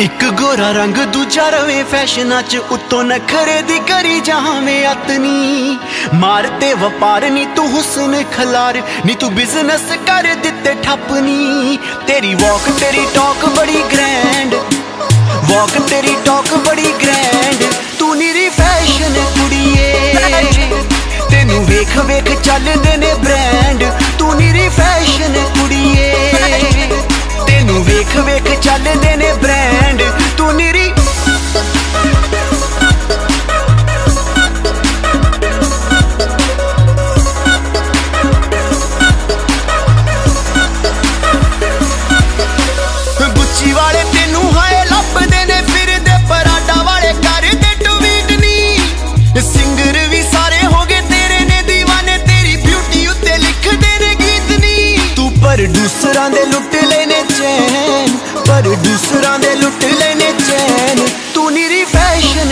ਇੱਕ ਗੋਰਾ ਰੰਗ, ਦੂਜਾ ਰਵੇ ਫੈਸ਼ਨਾਂ 'ਚ, ਉੱਤੋਂ ਨਖਰੇ ਦੀ ਕਰੀ ਜਾਵੇਂ ਅਤਨੀ ਮਾਰ ਤੇ ਵਪਾਰ, ਨੀ ਤੂੰ ਹੁਸਨ ਖਲਾਰ, ਨੀ ਤੂੰ ਬਿਜ਼ਨਸ ਕਰ ਦਿੱਤੇ ਠੱਪਨੀ। ਤੇਰੀ ਵਾਕ ਤੇਰੀ ਟਾਕ ਬੜੀ ਗ੍ਰੈਂਡ ਵਾਕ ਤੇਰੀ ਟਾਕ ਬੜੀ ਗ੍ਰੈਂਡ ਤੂੰ ਨੀਰੀ ਫੈਸ਼ਨ ਕੁੜੀਏ। ਤੈਨੂੰ ਵੇਖ ਵੇਖ ਚੱਲਦੇ ਨੇ ਬ੍ਰਾਂਡ ਤੂੰ ਨੀਰੀ ਫੈਸ਼ਨ ਕੁੜੀਏ। ਤੈਨੂੰ ਵੇਖ ਵੇਖ ਚੱਲਦੇ ਨੇ ਬ੍ਰਾਂਡ ਦੂਸਰਾਂ ਦੇ ਲੁੱਟ ਲੈਨੇ ਚੈਨ ਪਰ ਦੂਸਰਾਂ ਦੇ ਲੁੱਟ ਲੈਨੇ ਚੈਨ। ਤੂੰ ਨੀਰੀ ਫੈਸ਼ਨ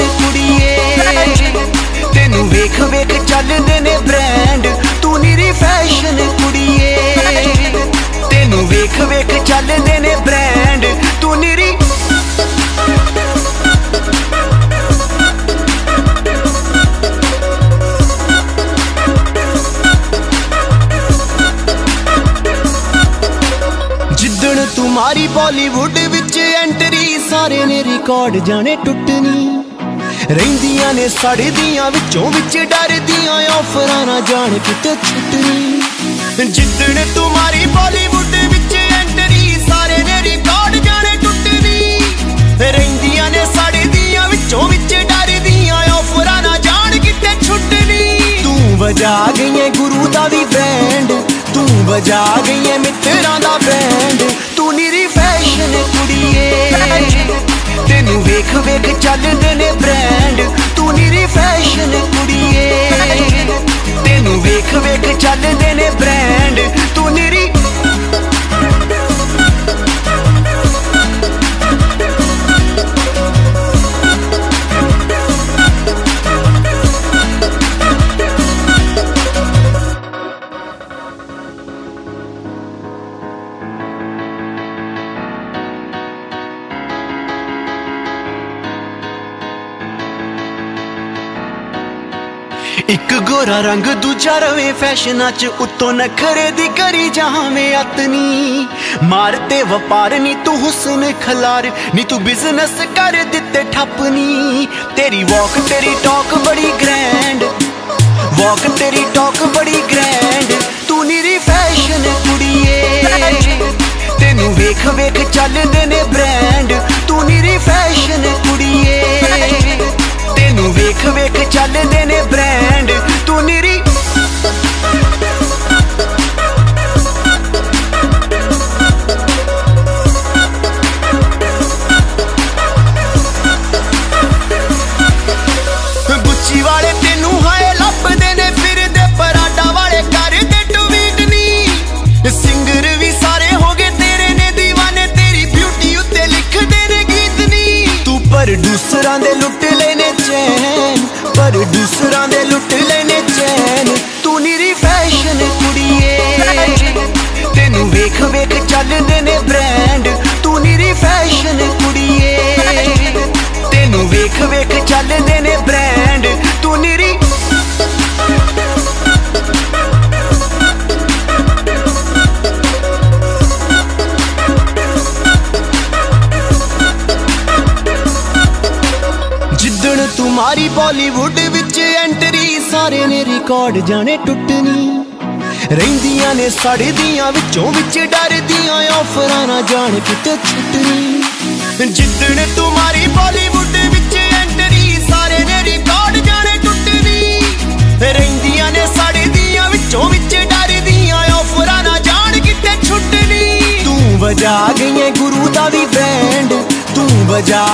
ਬਾਲੀਵੁੱਡ ਵਿੱਚ ਐਂਟਰੀ ਸਾਰੇ ਨੇ ਰਿਕਾਰਡ ਜਾਣੇ ਟੁੱਟਣੀ। ਰਹਿੰਦੀਆਂ ਨੇ ਸੜਦੀਆਂ ਵਿੱਚੋਂ ਵਿੱਚ ਡਰਦੀਆਂ ਆਫਰਾਂ ਨਾ ਜਾਣ ਕਿਤੇ ਛੁੱਟਣੀ। ਜਿੱਦਣ ਤੁਮਾਰੀ ਬਾਲੀਵੁੱਡ ਵਿੱਚ ਐਂਟਰੀ ਸਾਰੇ ਨੇ ਰਿਕਾਰਡ ਜਾਣੇ ਟੁੱਟਣੀ। ਰਹਿੰਦੀਆਂ ਨੇ ਸੜਦੀਆਂ ਵਿੱਚੋਂ ਵਿੱਚ ਡਰਦੀਆਂ ਆਫਰਾਂ ਨਾ ਜਾਣ ਕਿਤੇ ਛੁੱਟਣੀ। ਤੂੰ ਵਜਾ ਗਈ ਏ ਗੁਰੂ ਦਾ ਵੀ ਬੈਂਡ ਤੂੰ ਵਜਾ ਗਈ ਏ ਮਿੱਤਰਾਂ ਦਾ ਬੈਂਡ ਇੱਕ ਗੋਰਾ ਰੰਗ, ਦੂਜਾ ਰਵੇ ਫੈਸ਼ਨਾਂ 'ਚ, ਉੱਤੋਂ ਨਖਰੇ ਦੀ ਕਰੀ ਜਾਵੇਂ ਅਤਨੀ ਮਾਰ ਤੇ ਵਪਾਰ ਨੀ ਤੂੰ ਹੁਸਨ ਖਲਾਰ, ਨੀ ਤੂੰ ਬਿਜ਼ਨਸ ਕਰ ਦਿੱਤੇ ਠੱਪਨੀ। ਤੇਰੀ ਵਾਕ ਤੇਰੀ ਟਾਕ ਬੜੀ ਗ੍ਰੈਂਡ ਵਾਕ ਤੇਰੀ ਟਾਕ ਬੜੀ ਗ੍ਰੈਂਡ ਤੂੰ ਨੀਰੀ ਫੈਸ਼ਨ ਕੁੜੀਏ। ਤੈਨੂੰ ਵੇਖ ਵੇਖ, ਚੱਲਦੇ ਨੇ ਬ੍ਰਾਂਡ ਤੂੰ ਨੀਰੀ ਫੈਸ਼ਨ ਗੁੱਚੀ ਵਾਲੇ ਤੈਨੂੰ ਹਾਏ ਲੱਭਦੇ ਨੇ, ਫਿਰਦੇ ਪਰਾਡਾ ਵਾਲੇ ਕਰਦੇ ਟਵੀਟ ਨਹੀਂ ਸਿੰਗਰ ਵੀ ਸਾਰੇ ਹੋ ਗਏ ਤੇਰੇ ਨੇ دیਵਾਨੇ ਤੇਰੀ ਬਿਊਟੀ ਉੱਤੇ ਲਿਖਦੇ ਨੇ ਗੀਤ ਨਹੀਂ ਤੂੰ ਪਰ ਦੂਸਰਾਂ ਦੇ ਲੁੱਟ ਲੈਨੇ ਚੈਨ ਪਰ ਦੂਸਰਾਂ ਦੇ ਲੁੱਟ ਸਾਰੀ ਬਾਲੀਵੁੱਡ ਵਿੱਚ ਐਂਟਰੀ ਸਾਰੇ ਨੇ ਰਿਕਾਰਡ ਜਾਣੇ ਟੁੱਟਣੀ। ਰਹਿੰਦੀਆਂ ਨੇ ਸੜਦੀਆਂ ਵਿੱਚੋਂ ਵਿੱਚ ਡਰਦੀਆਂ ਆਫਰਾਂ ਨਾ ਜਾਣ ਕਿਤੇ ਛੁੱਟਣੀ। ਜਿੱਦਣ ਤੁਹਾਰੀ ਬਾਲੀਵੁੱਡ ਵਿੱਚ ਐਂਟਰੀ ਸਾਰੇ ਨੇ ਰਿਕਾਰਡ ਜਾਣੇ ਟੁੱਟਣੀ। ਰਹਿੰਦੀਆਂ ਨੇ ਸੜਦੀਆਂ ਵਿੱਚੋਂ ਵਿੱਚ ਡਰਦੀਆਂ ਆਫਰਾਂ ਨਾ ਜਾਣ ਕਿਤੇ ਛੁੱਟਣੀ। ਤੂੰ ਵਜਾ ਗਈਏ ਗੁਰੂ ਦਾ ਵੀ ਬੈਂਡ ਤੂੰ ਵਜਾ